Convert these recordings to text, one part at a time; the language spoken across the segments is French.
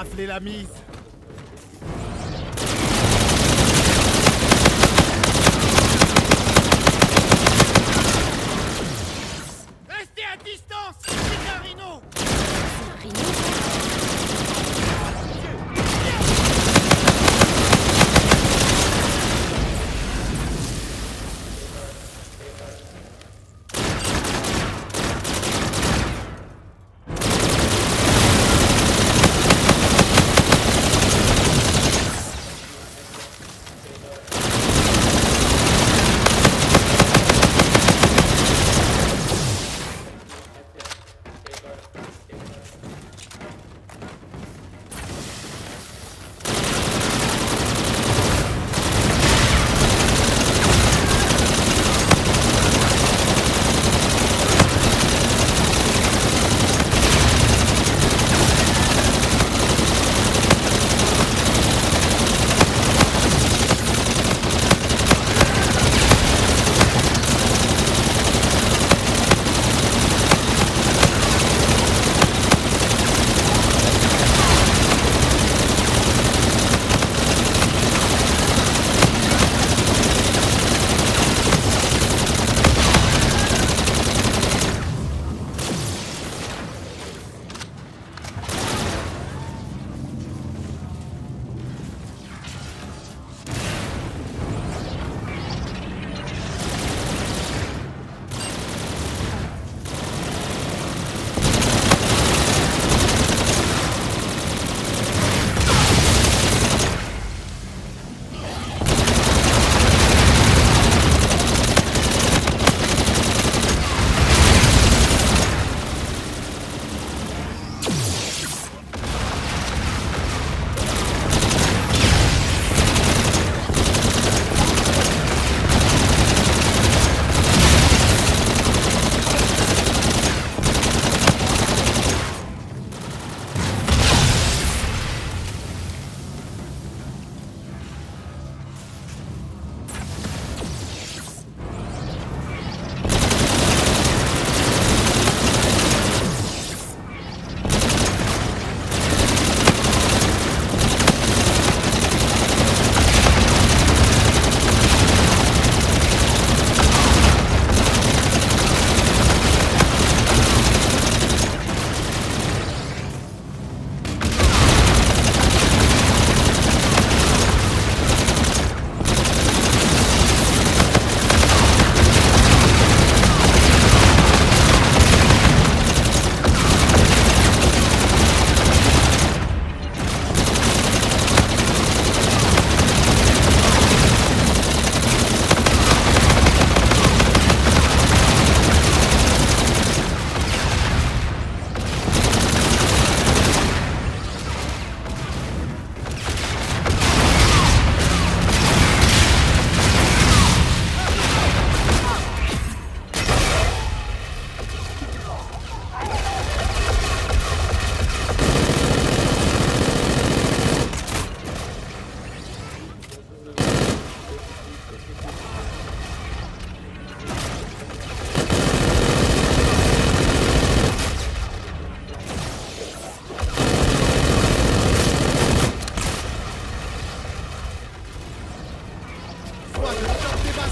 rafler la mise.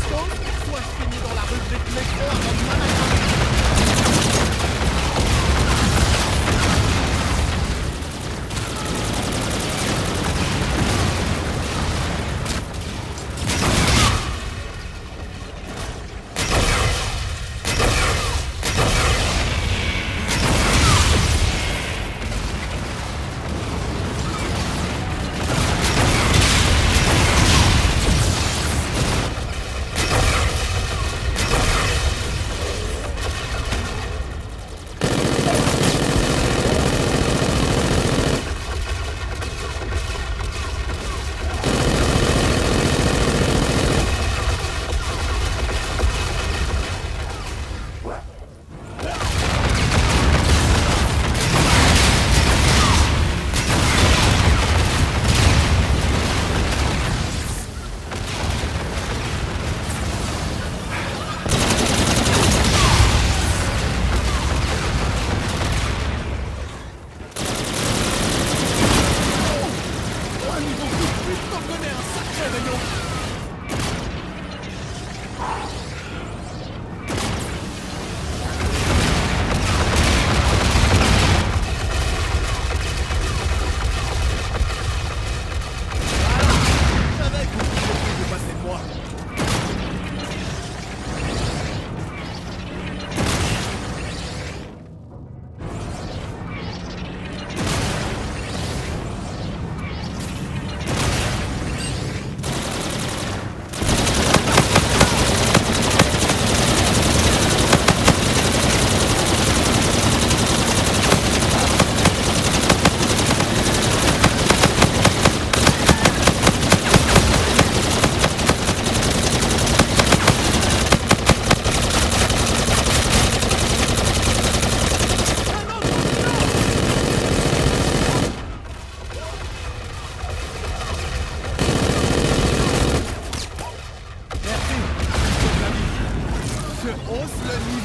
soit je dans la rubrique Maker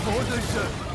hausse le niveau de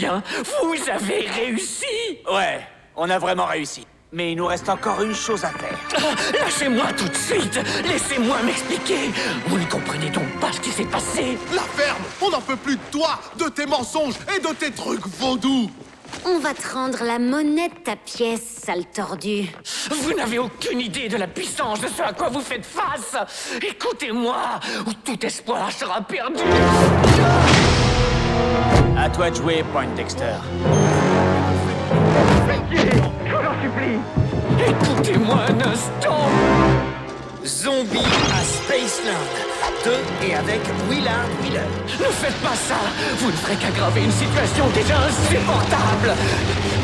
d'un chien, vous avez réussi. Ouais, on a vraiment réussi. Mais il nous reste encore une chose à faire. Ah, Lâchez-moi tout de suite. Laissez-moi m'expliquer. Vous ne comprenez donc pas ce qui s'est passé. La ferme On n'en peut plus de toi, de tes mensonges et de tes trucs vaudous. On va te rendre la monnaie de ta pièce, sale tordu. Vous n'avez aucune idée de la puissance de ce à quoi vous faites face. Écoutez-moi, ou tout espoir sera perdu À toi de jouer, Point Dexter. Je vous en supplie Écoutez-moi un instant Zombie à Spaceland. De et avec Willard Wheeler. Ne faites pas ça Vous ne ferez qu'aggraver une situation déjà insupportable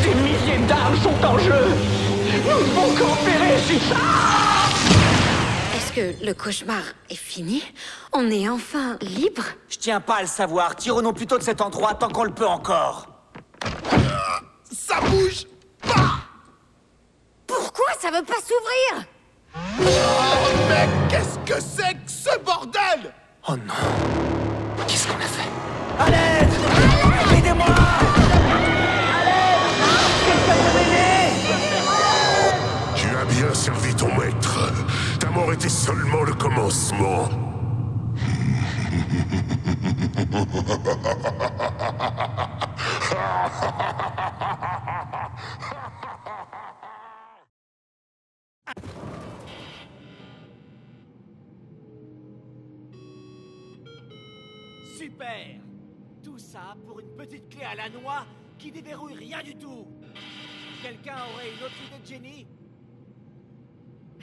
Des milliers d'armes sont en jeu Nous devons coopérer si Est-ce que le cauchemar est fini On est enfin libre. Je tiens pas à le savoir. Tirons-nous plutôt de cet endroit tant qu'on le peut encore. Ça bouge pas. Pourquoi ça veut pas s'ouvrir? Oh mec, qu'est-ce que c'est que ce bordel? Oh non. Qu'est-ce qu'on a fait? À mort seulement le commencement. Super. Tout ça pour une petite clé à la noix qui déverrouille rien du tout. Quelqu'un aurait une autre idée de génie?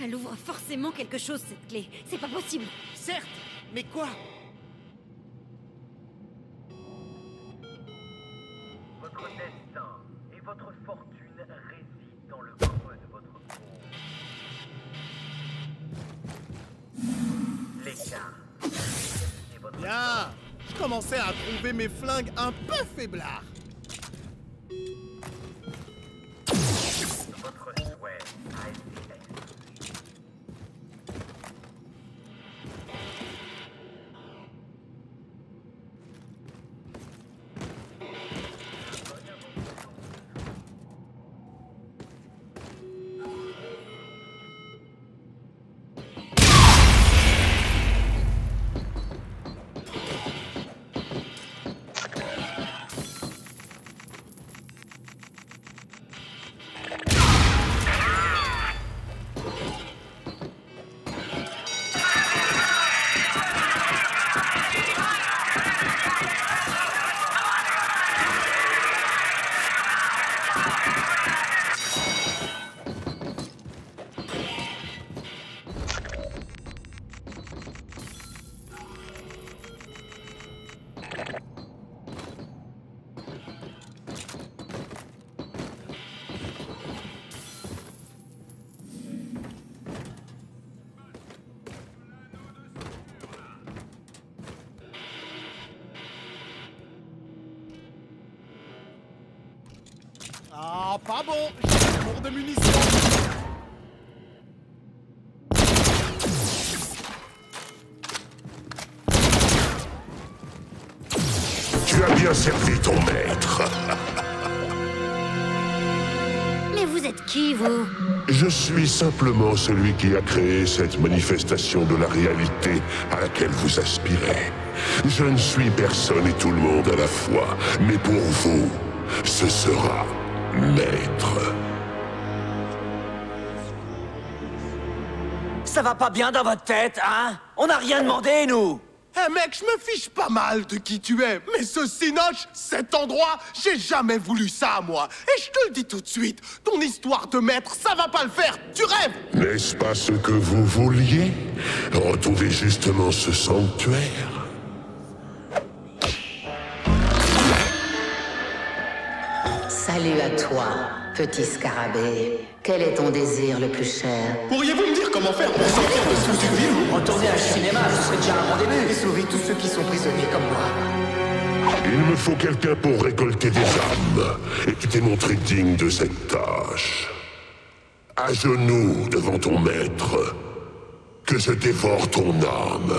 Elle ouvre forcément quelque chose, cette clé. C'est pas possible. Certes, mais quoi? Votre destin et votre fortune résident dans le creux de votre peau. L'écart. Et votre Bien Je commençais à trouver mes flingues un peu faiblards Ah, pas bon J'ai cours de munitions Tu as bien servi ton maître. Mais vous êtes qui, vous? Je suis simplement celui qui a créé cette manifestation de la réalité à laquelle vous aspirez. Je ne suis personne et tout le monde à la fois, mais pour vous, ce sera maître. Ça va pas bien dans votre tête, hein? On n'a rien demandé, nous. Eh mec, je me fiche pas mal de qui tu es, mais ce Cinoche, cet endroit, j'ai jamais voulu ça, moi. Et je te le dis tout de suite, ton histoire de maître, ça va pas le faire, tu rêves. N'est-ce pas ce que vous vouliez? Retrouver justement ce sanctuaire Salut à toi, petit scarabée. Quel est ton désir le plus cher Pourriez-vous me dire comment faire pour sortir de ce que ville Retourner à un cinéma, ce serait déjà un bon début. Et sauver tous ceux qui sont prisonniers comme moi. Il me faut quelqu'un pour récolter des âmes. Et tu t'es montré digne de cette tâche. À genoux devant ton maître. Que je dévore ton âme.